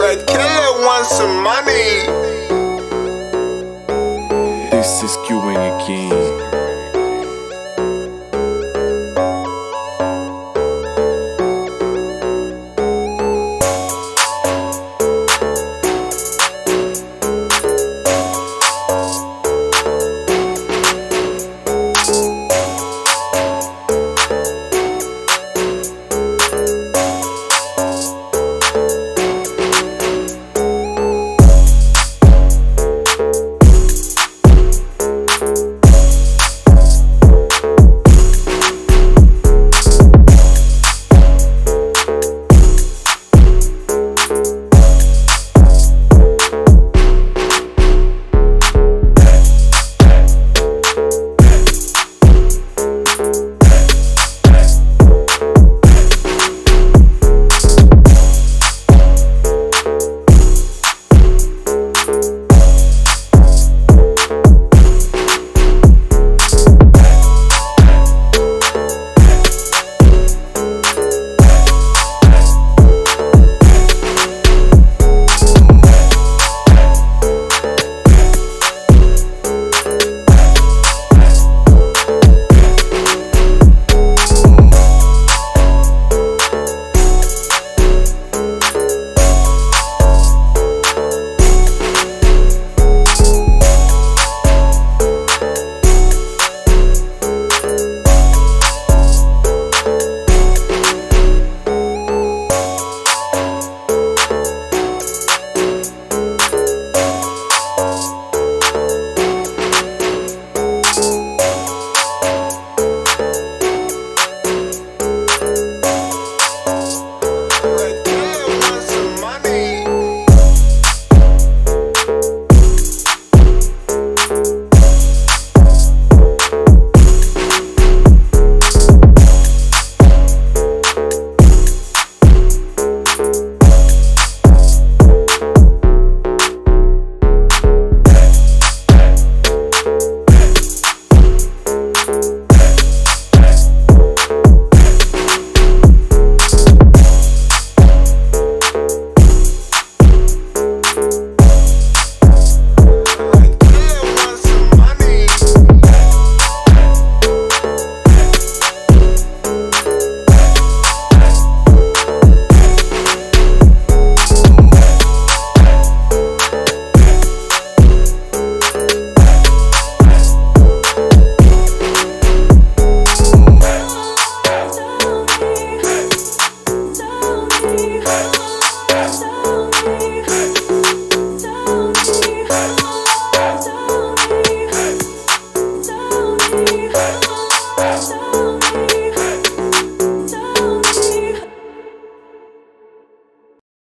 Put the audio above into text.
Red Killer wants some money. This is queuing again.